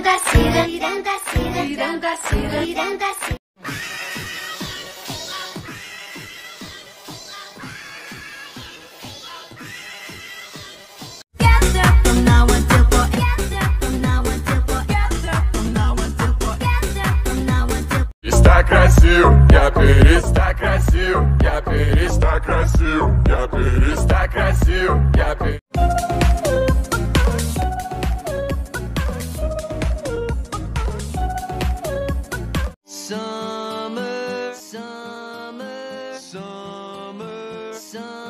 Virando a cena. Virando a cena. Está красив, я переста красив, я переста красив, я переста красив, я переста sun.